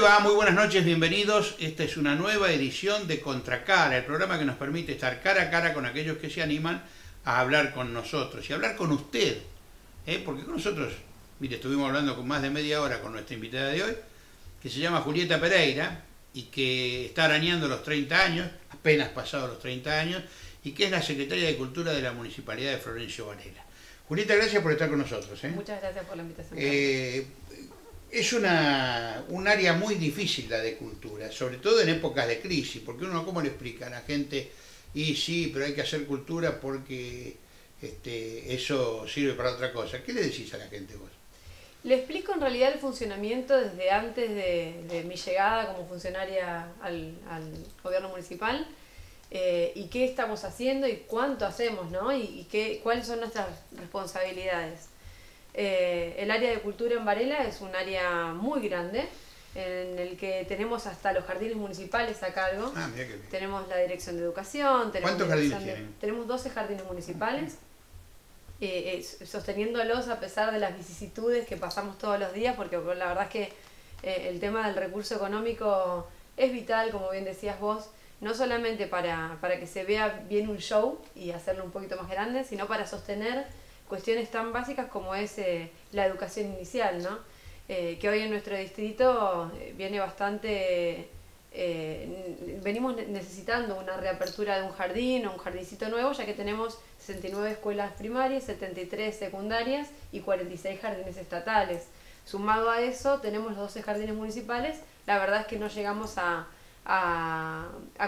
le va? Muy buenas noches, bienvenidos. Esta es una nueva edición de Contracara, el programa que nos permite estar cara a cara con aquellos que se animan a hablar con nosotros y hablar con usted. ¿eh? Porque con nosotros, mire, estuvimos hablando con más de media hora con nuestra invitada de hoy, que se llama Julieta Pereira y que está arañando los 30 años, apenas pasado los 30 años, y que es la secretaria de Cultura de la Municipalidad de Florencio Varela. Julieta, gracias por estar con nosotros. ¿eh? Muchas gracias por la invitación. Eh, es una, un área muy difícil la de cultura, sobre todo en épocas de crisis, porque uno, ¿cómo le explica a la gente? Y sí, pero hay que hacer cultura porque este, eso sirve para otra cosa. ¿Qué le decís a la gente vos? Le explico en realidad el funcionamiento desde antes de, mi llegada como funcionaria al, gobierno municipal eh, y qué estamos haciendo y cuánto hacemos, ¿no? Y, y qué, cuáles son nuestras responsabilidades. Eh, el área de cultura en Varela es un área muy grande en el que tenemos hasta los jardines municipales a cargo. Ah, tenemos la dirección de educación. Tenemos ¿Cuántos jardines tienen? Tenemos 12 jardines municipales, eh, eh, sosteniéndolos a pesar de las vicisitudes que pasamos todos los días, porque la verdad es que el tema del recurso económico es vital, como bien decías vos, no solamente para, para que se vea bien un show y hacerlo un poquito más grande, sino para sostener cuestiones tan básicas como es eh, la educación inicial, ¿no? Eh, que hoy en nuestro distrito eh, viene bastante, venimos necesitando una reapertura de un jardín o un jardincito nuevo, ya que tenemos 69 escuelas primarias, 73 secundarias y 46 jardines estatales. Sumado a eso, tenemos los 12 jardines municipales, la verdad es que no llegamos a,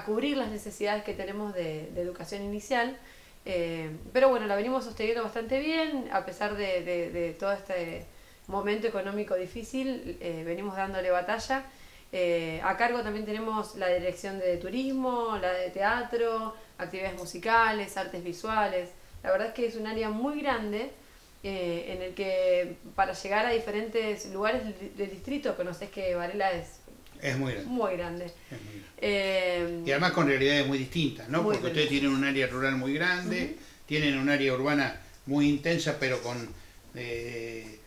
cubrir las necesidades que tenemos de educación inicial, eh, pero bueno, la venimos sosteniendo bastante bien, a pesar de, todo este momento económico difícil, eh, venimos dándole batalla. Eh, a cargo también tenemos la dirección de turismo, la de teatro, actividades musicales, artes visuales. La verdad es que es un área muy grande en el que para llegar a diferentes lugares del distrito, conoces que Varela es es muy grande. Muy grande. Eh, y además con realidades muy distintas, ¿no? Porque ustedes tienen un área rural muy grande, tienen un área urbana muy intensa, pero con eh,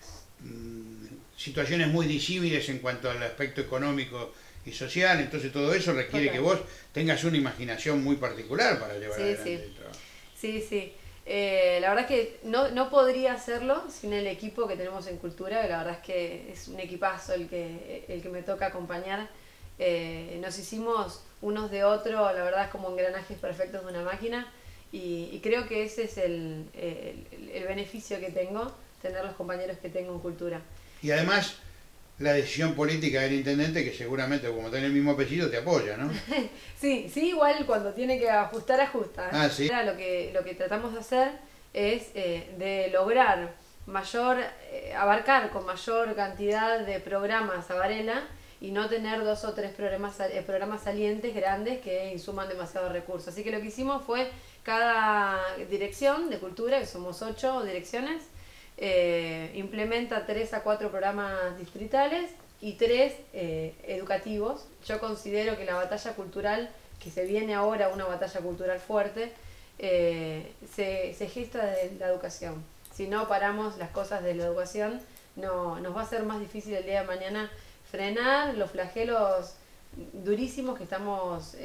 mm, situaciones muy disímiles en cuanto al aspecto económico y social, entonces todo eso requiere que vos tengas una imaginación muy particular para llevar adelante el trabajo. Sí, sí. Eh, la verdad es que no, no podría hacerlo sin el equipo que tenemos en Cultura, la verdad es que es un equipazo el que, el que me toca acompañar. Eh, nos hicimos unos de otros, la verdad como engranajes perfectos de una máquina y, creo que ese es el, el, beneficio que tengo, tener los compañeros que tengo en Cultura. Y además la decisión política del intendente que seguramente como tiene el mismo apellido te apoya, ¿no? sí, sí, igual cuando tiene que ajustar, ajusta. Ah, sí. Lo que, lo que tratamos de hacer es eh, de lograr mayor, eh, abarcar con mayor cantidad de programas a Varela y no tener dos o tres programas, eh, programas salientes grandes que insuman demasiados recursos. Así que lo que hicimos fue cada dirección de cultura, que somos ocho direcciones, eh, implementa tres a cuatro programas distritales y tres eh, educativos. Yo considero que la batalla cultural, que se viene ahora una batalla cultural fuerte, eh, se, se, gesta de la educación. Si no paramos las cosas de la educación, no, nos va a ser más difícil el día de mañana frenar los flagelos durísimos que estamos,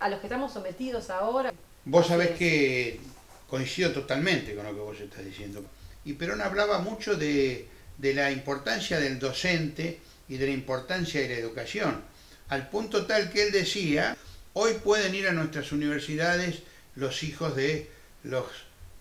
a los que estamos sometidos ahora. Vos sabés que coincido totalmente con lo que vos estás diciendo y Perón hablaba mucho de, la importancia del docente y de la importancia de la educación, al punto tal que él decía, hoy pueden ir a nuestras universidades los hijos de los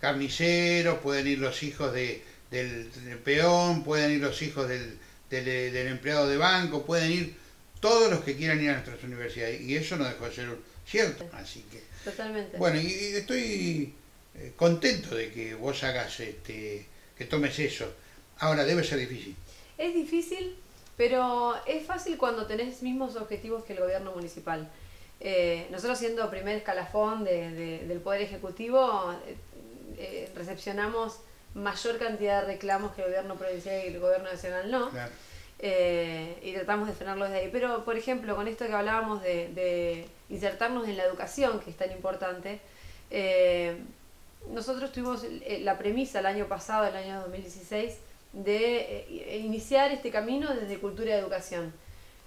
carniceros, pueden ir los hijos de, del, peón, pueden ir los hijos del, empleado de banco, pueden ir todos los que quieran ir a nuestras universidades. Y eso no dejó de ser cierto. Así que. Totalmente. Bueno, y, estoy eh, contento de que vos hagas este que tomes eso. Ahora, debe ser difícil. Es difícil, pero es fácil cuando tenés mismos objetivos que el gobierno municipal. Eh, nosotros siendo primer escalafón del Poder Ejecutivo, eh, eh, recepcionamos mayor cantidad de reclamos que el gobierno provincial y el gobierno nacional no. y tratamos de frenarlos de ahí. Pero, por ejemplo, con esto que hablábamos de, de insertarnos en la educación, que es tan importante, nosotros tuvimos eh, la premisa el año pasado, el año 2016, de eh, iniciar este camino desde cultura y educación.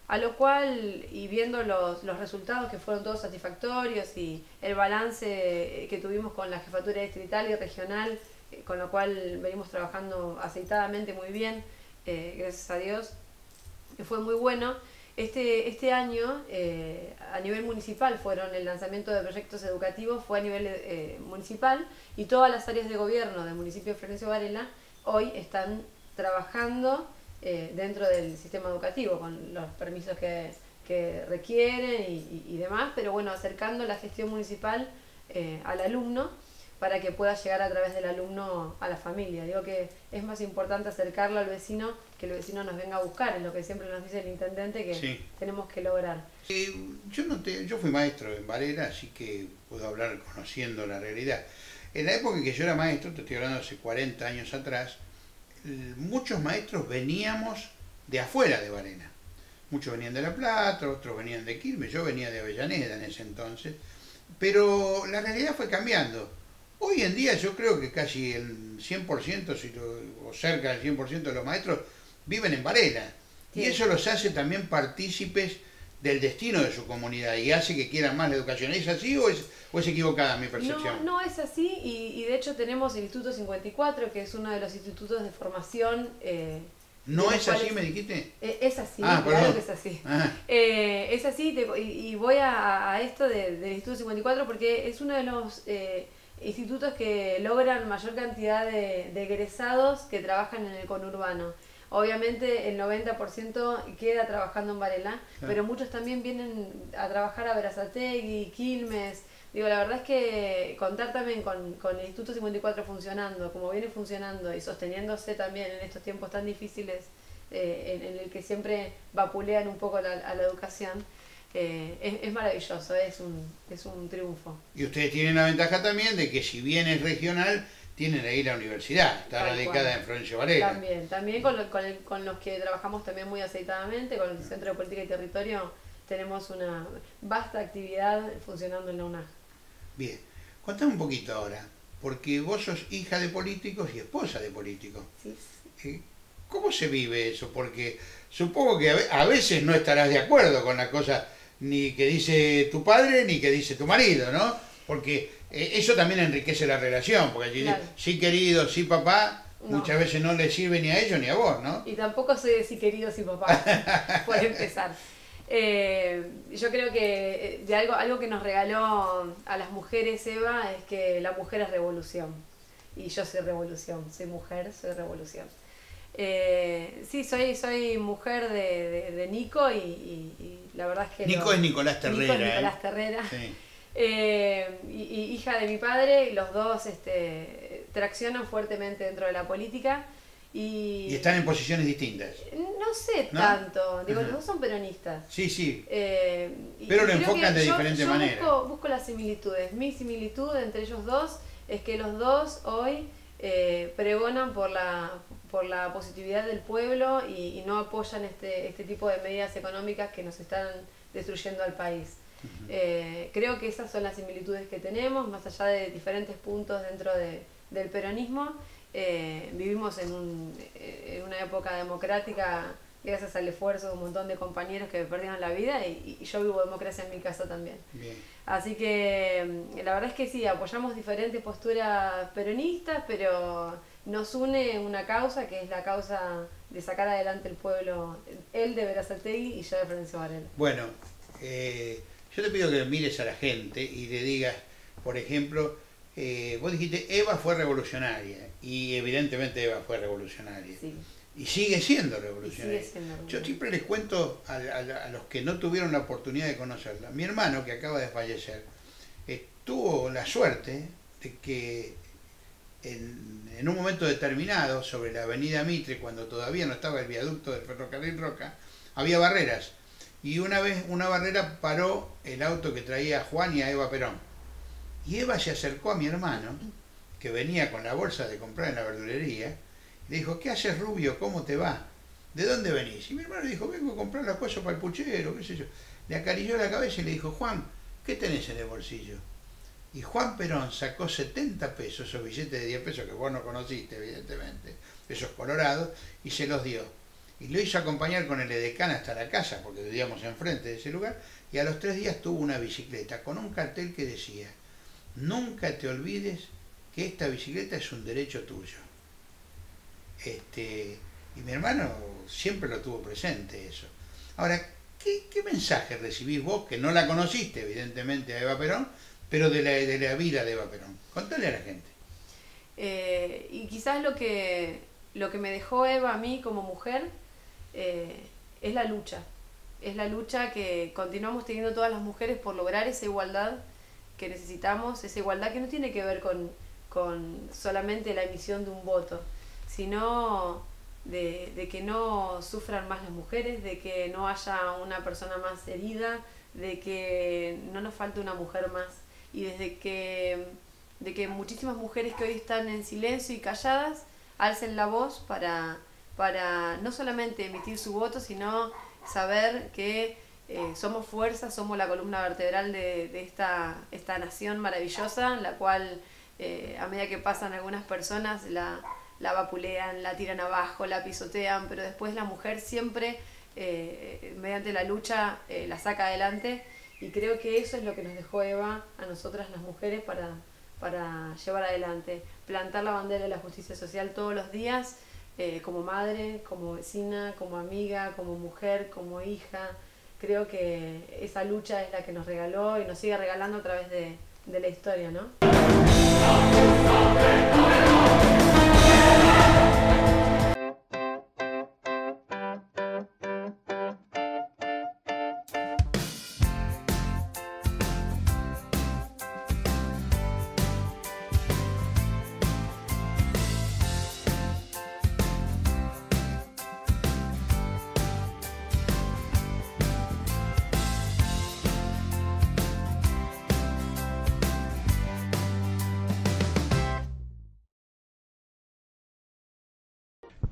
A lo cual, y viendo los, los resultados que fueron todos satisfactorios y el balance que tuvimos con la jefatura distrital y regional, eh, con lo cual venimos trabajando aceitadamente muy bien, eh, gracias a Dios, que fue muy bueno. Este, este año, eh, a nivel municipal, fueron el lanzamiento de proyectos educativos, fue a nivel municipal, y todas las áreas de gobierno del municipio de Florencio Varela hoy están trabajando eh, dentro del sistema educativo, con los permisos que, requieren y, demás, pero bueno, acercando la gestión municipal eh, al alumno para que pueda llegar a través del alumno a la familia. Digo que es más importante acercarlo al vecino que el vecino nos venga a buscar, es lo que siempre nos dice el intendente que tenemos que lograr. Eh, yo, no te, yo fui maestro en Valera, así que puedo hablar conociendo la realidad. En la época en que yo era maestro, te estoy hablando hace 40 años atrás, muchos maestros veníamos de afuera de Varena. Muchos venían de La Plata, otros venían de Quilmes, yo venía de Avellaneda en ese entonces, pero la realidad fue cambiando. Hoy en día yo creo que casi el 100%, si o cerca del 100% de los maestros viven en Varela. Y eso los hace también partícipes del destino de su comunidad y hace que quieran más la educación. ¿Es así o es, o es equivocada mi percepción? No, no es así y, de hecho tenemos el Instituto 54, que es uno de los institutos de formación. Eh, ¿No es así, me dijiste? Eh, es así, ah, claro que es así. Ah. Eh, es así y, voy a, esto del Instituto 54 porque es uno de los institutos que logran mayor cantidad de, de egresados que trabajan en el conurbano. Obviamente el 90% queda trabajando en Varela, pero muchos también vienen a trabajar a Verazategui, Quilmes. Digo, la verdad es que contar también con, con el Instituto 54 funcionando, como viene funcionando y sosteniéndose también en estos tiempos tan difíciles eh, en, el que siempre vapulean un poco la, a la educación, eh, es, es, maravilloso, es un, es un triunfo. Y ustedes tienen la ventaja también de que si bien es regional, tienen ahí la universidad, está radicada en Florencio Varela. También, también con, con, los que trabajamos también muy aceitadamente, con el Centro de Política y Territorio, tenemos una vasta actividad funcionando en la UNAG. Bien, contame un poquito ahora, porque vos sos hija de políticos y esposa de políticos. Sí. Eh, ¿Cómo se vive eso? Porque supongo que a veces no estarás de acuerdo con la cosa ni que dice tu padre ni que dice tu marido, ¿no? Porque eh, eso también enriquece la relación, porque allí sí querido, sí papá, muchas veces no le sirve ni a ellos ni a vos, ¿no? Y tampoco soy de sí querido, sí papá, por empezar. Eh, yo creo que eh, de algo, algo que nos regaló a las mujeres Eva es que la mujer es revolución. Y yo soy revolución, soy mujer, soy revolución. sí, soy, soy mujer de, Nico y, la verdad es que... Nico es Nicolás Terrera. Nico es Nicolás Terrera. Sí. Eh, y, hija de mi padre, los dos este, traccionan fuertemente dentro de la política. Y, están en posiciones distintas. No sé tanto, digo, los dos son peronistas. Sí, sí. Eh, Pero lo enfocan de diferente manera. Busco, busco, las similitudes. Mi similitud entre ellos dos es que los dos hoy eh, pregonan por la, por la positividad del pueblo y, y no apoyan este, este tipo de medidas económicas que nos están destruyendo al país. Eh, creo que esas son las similitudes que tenemos, más allá de diferentes puntos dentro de, del peronismo. Eh, vivimos en, un, eh, en, una época democrática gracias al esfuerzo de un montón de compañeros que perdieron la vida y, yo vivo democracia en mi casa también. Así que la verdad es que sí, apoyamos diferentes posturas peronistas, pero nos une una causa que es la causa de sacar adelante el pueblo, él de Verazategui y yo de Florencio Varela. Bueno, yo te pido que mires a la gente y le digas, por ejemplo, eh, vos dijiste Eva fue revolucionaria y evidentemente Eva fue revolucionaria. Y sigue siendo revolucionaria. Yo siempre les cuento a, los que no tuvieron la oportunidad de conocerla. Mi hermano, que acaba de fallecer, tuvo la suerte de que en, en, un momento determinado, sobre la avenida Mitre, cuando todavía no estaba el viaducto del ferrocarril Roca, había barreras y una vez una barrera paró el auto que traía a Juan y a Eva Perón. Y Eva se acercó a mi hermano, que venía con la bolsa de comprar en la verdulería, y le dijo, ¿qué haces Rubio? ¿Cómo te va? ¿De dónde venís? Y mi hermano le dijo, vengo a comprar las cosas para el puchero, qué sé yo. Le acarició la cabeza y le dijo, Juan, ¿qué tenés en el bolsillo? Y Juan Perón sacó 70 pesos, esos billetes de 10 pesos que vos no conociste, evidentemente, esos colorados, y se los dio. Y lo hizo acompañar con el edecán hasta la casa, porque vivíamos enfrente de ese lugar, y a los tres días tuvo una bicicleta con un cartel que decía, nunca te olvides que esta bicicleta es un derecho tuyo. Este, y mi hermano siempre lo tuvo presente eso. Ahora, ¿qué, mensaje recibís vos, que no la conociste evidentemente a Eva Perón, pero de la, de la vida de Eva Perón? Contale a la gente. Eh, y quizás lo que, lo que me dejó Eva a mí como mujer eh, es la lucha. Es la lucha que continuamos teniendo todas las mujeres por lograr esa igualdad que necesitamos, esa igualdad que no tiene que ver con, con solamente la emisión de un voto, sino de, de, que no sufran más las mujeres, de que no haya una persona más herida, de que no nos falte una mujer más. Y desde que, de que muchísimas mujeres que hoy están en silencio y calladas alcen la voz para, para no solamente emitir su voto, sino saber que eh, somos fuerza, somos la columna vertebral de, esta, esta nación maravillosa, la cual eh, a medida que pasan algunas personas la, la vapulean, la tiran abajo, la pisotean, pero después la mujer siempre, eh, mediante la lucha, la saca adelante. Y creo que eso es lo que nos dejó Eva a nosotras las mujeres para, para llevar adelante, plantar la bandera de la justicia social todos los días eh, como madre, como vecina, como amiga, como mujer, como hija. Creo que esa lucha es la que nos regaló y nos sigue regalando a través de, de la historia, ¿no?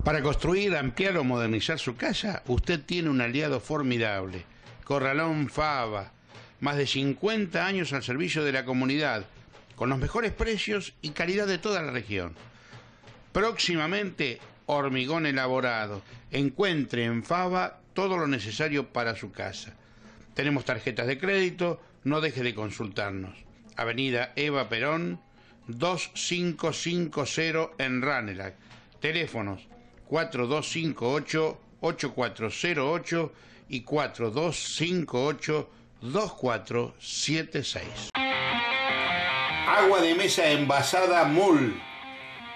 Para construir, ampliar o modernizar su casa, usted tiene un aliado formidable, Corralón Fava, más de 50 años al servicio de la comunidad, con los mejores precios y calidad de toda la región. Próximamente, hormigón elaborado. Encuentre en Fava todo lo necesario para su casa. Tenemos tarjetas de crédito, no deje de consultarnos. Avenida Eva Perón, 2550 en Ranelac. Teléfonos 4258-8408 y 4258-2476. Agua de mesa envasada MUL.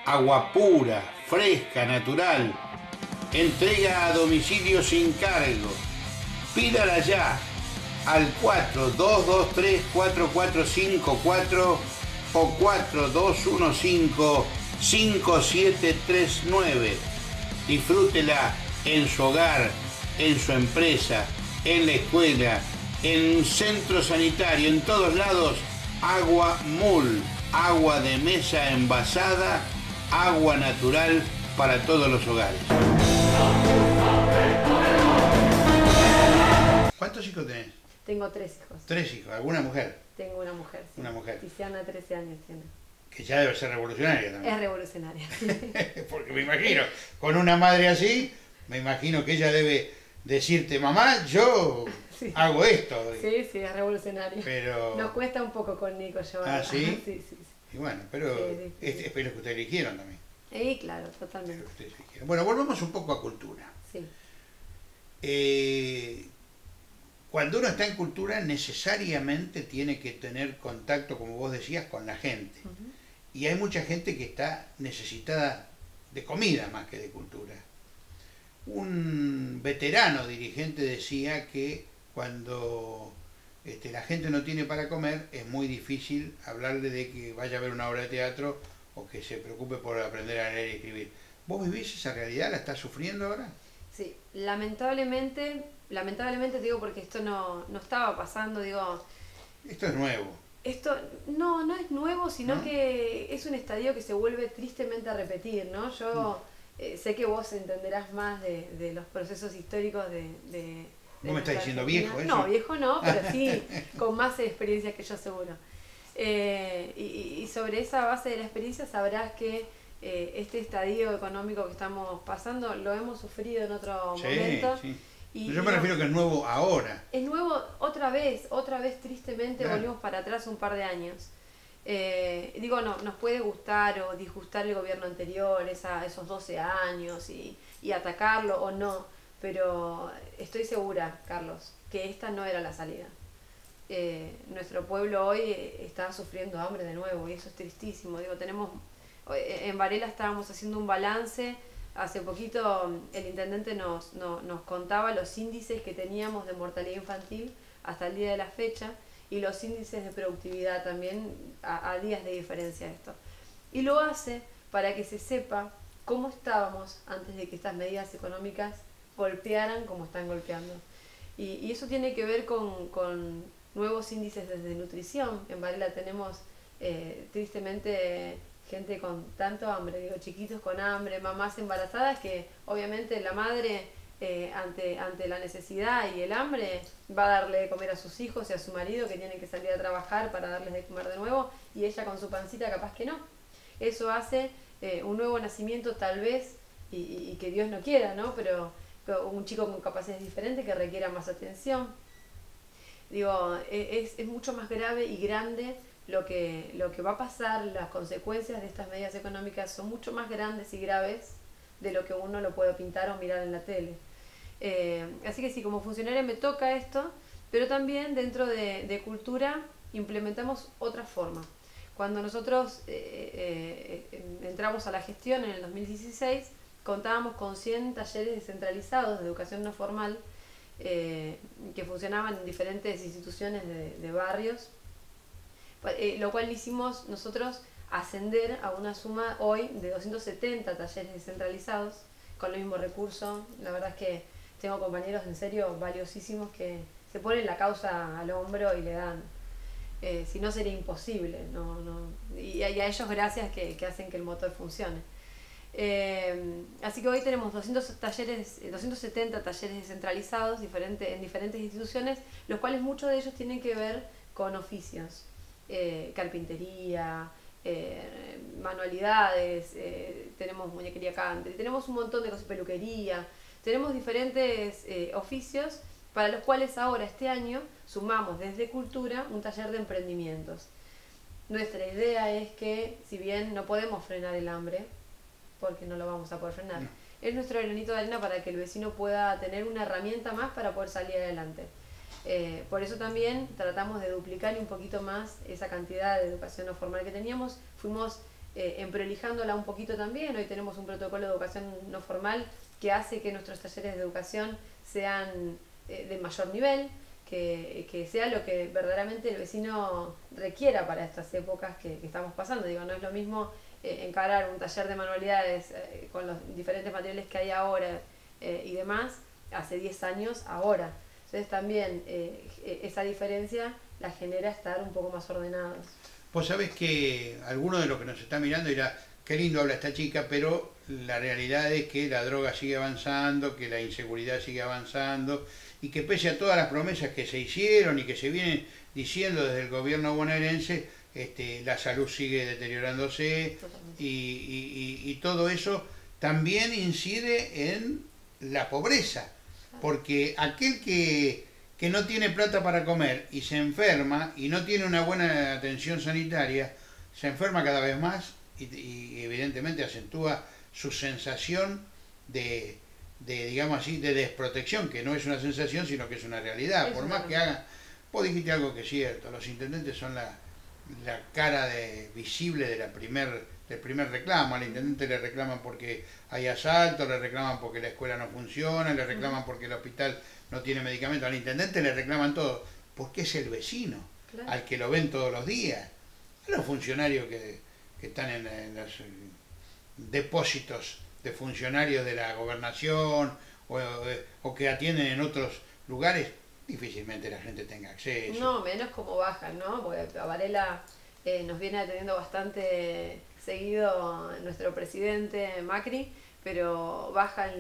Agua pura, fresca, natural. Entrega a domicilio sin cargo. Pídala ya al 4223-4454 o 4215-5739 disfrútela en su hogar, en su empresa, en la escuela, en un centro sanitario, en todos lados, agua MUL, agua de mesa envasada, agua natural para todos los hogares. ¿Cuántos hijos tenés? Tengo tres hijos. ¿Tres hijos? ¿Alguna mujer? Tengo una mujer. Sí. Una mujer. Tiziana, 13 años tiene que ya debe ser revolucionaria también. Es revolucionaria. Porque me imagino, con una madre así, me imagino que ella debe decirte, mamá, yo hago esto. Sí, sí, es revolucionaria. Pero... Nos cuesta un poco con Nico llevarla. Ah, ¿sí? sí, sí, Y bueno, pero es, es, lo que ustedes eligieron también. Sí, claro, totalmente. Bueno, volvamos un poco a cultura. Sí. Eh, cuando uno está en cultura necesariamente tiene que tener contacto, como vos decías, con la gente y hay mucha gente que está necesitada de comida más que de cultura. Un veterano dirigente decía que cuando este, la gente no tiene para comer es muy difícil hablarle de que vaya a ver una obra de teatro o que se preocupe por aprender a leer y escribir. ¿Vos vivís esa realidad? ¿La estás sufriendo ahora? Sí, lamentablemente, lamentablemente digo porque esto no, no estaba pasando, digo... Esto es nuevo. Esto no, no es nuevo, sino que es un estadio que se vuelve tristemente a repetir, ¿no? Yo mm. eh, sé que vos entenderás más de, los procesos históricos de... de, ¿Vos me estás diciendo viejo eso? No, viejo no, pero sí con más experiencia que yo seguro. Eh, y, sobre esa base de la experiencia sabrás que eh, este estadio económico que estamos pasando lo hemos sufrido en otro momento. Y, Yo me refiero que es nuevo ahora. Es nuevo otra vez, otra vez tristemente volvimos para atrás un par de años. Eh, digo, no, nos puede gustar o disgustar el gobierno anterior, esa, esos 12 años y, y atacarlo o no, pero estoy segura, Carlos, que esta no era la salida. Eh, nuestro pueblo hoy está sufriendo hambre de nuevo y eso es tristísimo. Digo, tenemos en Varela estábamos haciendo un balance. Hace poquito el intendente nos, nos contaba los índices que teníamos de mortalidad infantil hasta el día de la fecha y los índices de productividad también a, días de diferencia esto. Y lo hace para que se sepa cómo estábamos antes de que estas medidas económicas golpearan como están golpeando. Y, eso tiene que ver con, nuevos índices desde nutrición. En Varela tenemos eh, tristemente gente con tanto hambre, digo, chiquitos con hambre, mamás embarazadas que obviamente la madre eh, ante, ante la necesidad y el hambre, va a darle de comer a sus hijos y a su marido que tienen que salir a trabajar para darles de comer de nuevo, y ella con su pancita capaz que no. Eso hace eh, un nuevo nacimiento tal vez, y, que Dios no quiera, ¿no? Pero, un chico con capacidades diferentes que requiera más atención. Digo, e, es, es mucho más grave y grande lo que, lo que va a pasar, las consecuencias de estas medidas económicas son mucho más grandes y graves de lo que uno lo puede pintar o mirar en la tele. Eh, así que sí, como funcionaria me toca esto, pero también dentro de, cultura implementamos otra forma. Cuando nosotros eh, eh, entramos a la gestión en el 2016, contábamos con 100 talleres descentralizados de educación no formal que funcionaban en diferentes instituciones de, barrios, lo cual hicimos nosotros ascender a una suma hoy de 270 talleres descentralizados con el mismo recurso. La verdad es que tengo compañeros en serio valiosísimos que se ponen la causa al hombro y le dan. Eh, si no sería imposible. No, no, y, a ellos gracias que, hacen que el motor funcione. Eh, así que hoy tenemos 200 talleres, 270 eh, talleres descentralizados diferente, en diferentes instituciones, los cuales muchos de ellos tienen que ver con oficios, carpintería, manualidades, tenemos muñequería country, tenemos un montón de cosas, peluquería, tenemos diferentes eh, oficios para los cuales ahora este año sumamos desde cultura un taller de emprendimientos. Nuestra idea es que si bien no podemos frenar el hambre, porque no lo vamos a poder frenar, es nuestro granito de arena para que el vecino pueda tener una herramienta más para poder salir adelante. Eh, por eso también tratamos de duplicar un poquito más esa cantidad de educación no formal que teníamos. Fuimos eh, emprolijándola un poquito también. Hoy tenemos un protocolo de educación no formal que hace que nuestros talleres de educación sean eh, de mayor nivel, que, que, sea lo que verdaderamente el vecino requiera para estas épocas que, estamos pasando. Digo, no es lo mismo eh, encarar un taller de manualidades con los diferentes materiales que hay ahora y demás, hace 10 años, ahora. Entonces también esa diferencia la genera estar un poco más ordenados. Vos sabés que alguno de los que nos está mirando dirá, qué lindo habla esta chica, pero la realidad es que la droga sigue avanzando, que la inseguridad sigue avanzando y que pese a todas las promesas que se hicieron y que se vienen diciendo desde el gobierno bonaerense, este, la salud sigue deteriorándose y, todo eso también incide en la pobreza, porque aquel que, que no tiene plata para comer y se enferma y no tiene una buena atención sanitaria, se enferma cada vez más y, evidentemente acentúa su sensación de, digamos así, de desprotección, que no es una sensación, sino que es una realidad. Por más que hagan, vos dijiste algo que es cierto, los intendentes son la, la cara de, visible de la primer, del primer reclamo. Al intendente le reclaman porque hay asalto, le reclaman porque la escuela no funciona, le reclaman porque el hospital no tiene medicamentos. Al intendente le reclaman todo, porque es el vecino, al que lo ven todos los días. A los funcionarios que, que están en, los depósitos de funcionarios de la gobernación o, que atienden en otros lugares, difícilmente la gente tenga acceso. No, menos como bajan, ¿no? Porque a Varela eh, nos viene atendiendo bastante seguido nuestro presidente Macri, pero baja,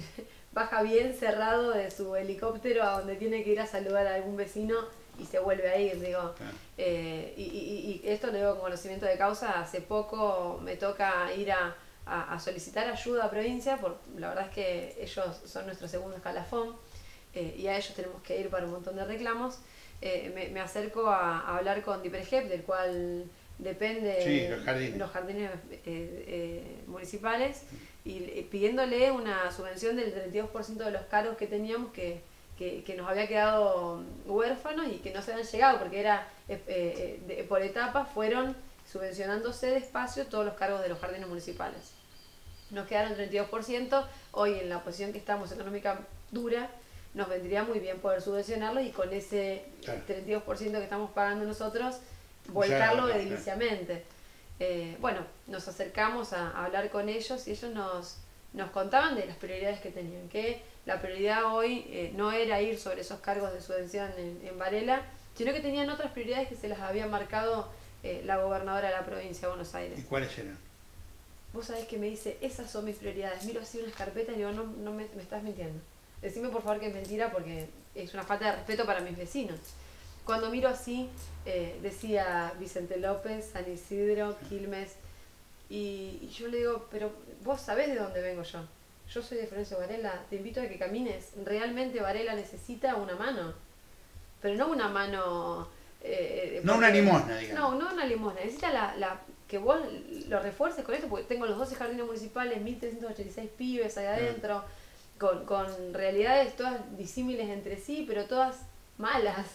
baja bien cerrado de su helicóptero a donde tiene que ir a saludar a algún vecino y se vuelve a ir, digo. Eh, y, y, y, esto lo digo con conocimiento de causa, hace poco me toca ir a, a, solicitar ayuda a provincia, porque la verdad es que ellos son nuestro segundo escalafón eh, y a ellos tenemos que ir para un montón de reclamos, eh, me, acerco a, hablar con DIPREGEP, del cual depende los jardines, municipales, y pidiéndole una subvención del 32% de los cargos que teníamos que, que, nos había quedado huérfanos y que no se habían llegado, porque era por etapas fueron subvencionándose despacio todos los cargos de los jardines municipales. Nos quedaron 32%, hoy en la posición que estamos económica dura, nos vendría muy bien poder subvencionarlo y con ese 32% que estamos pagando nosotros, volcarlo ediliciamente. Eh, bueno, nos acercamos a, hablar con ellos y ellos nos, nos contaban de las prioridades que tenían, que la prioridad hoy eh, no era ir sobre esos cargos de subvención en, Varela, sino que tenían otras prioridades que se las había marcado eh, la gobernadora de la provincia de Buenos Aires. ¿Y cuáles eran? vos sabés que me dice, esas son mis prioridades. Miro así unas carpetas y digo, no, no me, estás mintiendo. Decime por favor que es mentira porque es una falta de respeto para mis vecinos. Cuando miro así, eh, decía Vicente López, San Isidro, Quilmes, y, yo le digo, pero vos sabés de dónde vengo yo. Yo soy de Florencio Varela, te invito a que camines. Realmente Varela necesita una mano, pero no una mano... Eh, no una limosna, digamos. No, no una limosna, necesita la, la que vos lo refuerces con esto, porque tengo los 12 jardines municipales, 1386 pibes ahí adentro, con, con realidades todas disímiles entre sí, pero todas malas.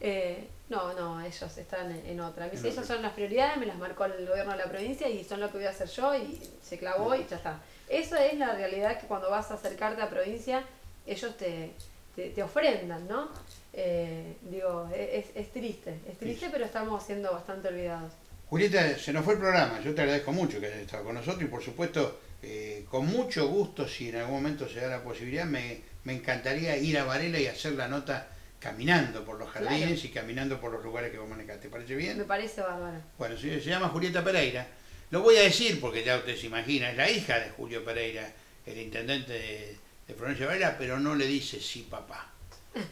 Eh, no, no, ellos están en, otra. Mis, esas son las prioridades, me las marcó el gobierno de la provincia y son lo que voy a hacer yo y se clavó y ya está. Esa es la realidad que cuando vas a acercarte a provincia, ellos te, te, ofrendan, ¿no? Eh, digo, es, es, triste, es triste, pero estamos siendo bastante olvidados. Julieta, se nos fue el programa. Yo te agradezco mucho que hayas estado con nosotros y por supuesto, eh, con mucho gusto, si en algún momento se da la posibilidad, me, encantaría ir a Varela y hacer la nota caminando por los jardines y caminando por los lugares que vos manejás. ¿Te parece bien? Me parece bárbaro. Bueno, se, se llama Julieta Pereira. Lo voy a decir porque ya usted se imagina, es la hija de Julio Pereira, el intendente de, de Florencia Varela, pero no le dice sí papá.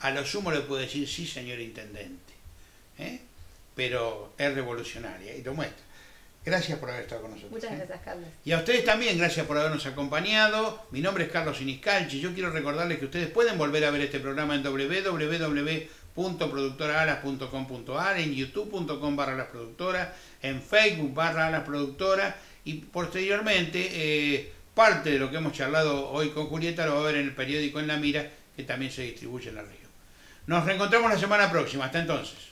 A lo sumo le puede decir sí señor intendente. ¿Eh? pero es revolucionaria y lo muestra. Gracias por haber estado con nosotros. Muchas ¿eh? gracias, Carlos. Y a ustedes también, gracias por habernos acompañado. Mi nombre es Carlos Iniscalchi. Yo quiero recordarles que ustedes pueden volver a ver este programa en www.productoraalas.com.ar, en youtube.com barra las productoras, en Facebook barra las productoras y posteriormente eh, parte de lo que hemos charlado hoy con Julieta lo va a ver en el periódico En la Mira, que también se distribuye en la región. Nos reencontramos la semana próxima. Hasta entonces.